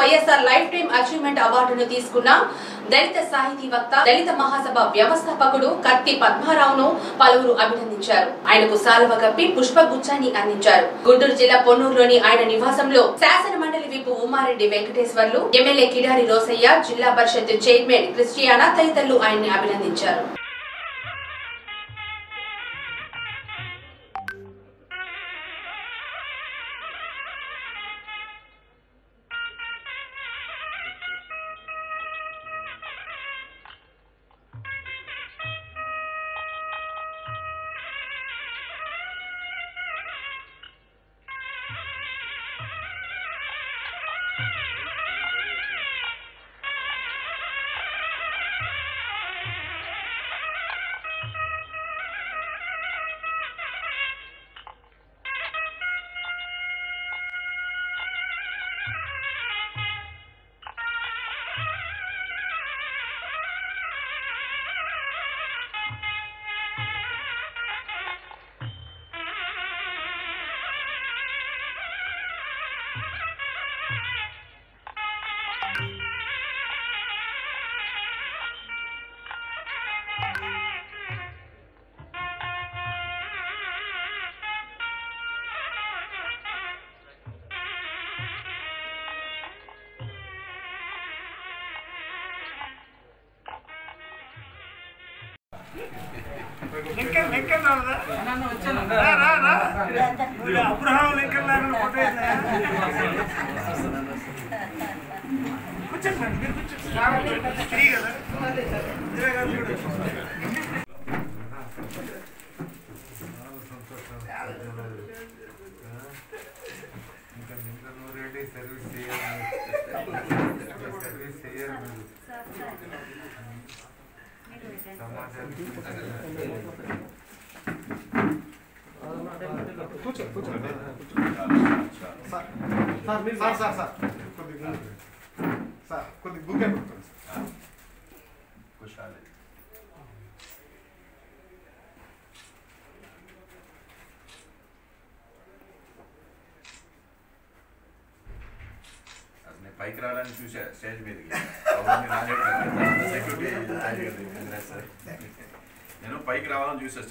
YSR life time achievement అవార్డును తీసుకున్న దళిత సాహితీవక్త దళిత మహాసభ వ్యవస్థాపకుడు కత్తి పద్మారావును పలువురు అభినందించారు. ఆయనకు సాల్వ కప్పి పుష్పగుచ్చాన్ని అందించారు. గుంటూరు జిల్లా పొన్నూరులోని ఆయన నివాసంలో శాసన మండలి విపు Umareddy Venkateswarlu MLA Kidari Rosaiah Zilla Parishad chairman Christiana తదితరులు ఆయన్ని అభినందించారు. లింకన్ లింకన్ రాదా అబ్రహాం లింకన్ లాగా अच्छा, अच्छा। Sir. Sir sir sir sir sir మీరు సార్ సార్ కొద్దిగా కుషాలి పైకి రావాలని చూసా స్టేజ్ మీదకి సెక్యూరిటీ నేను పైకి రావాలని చూసా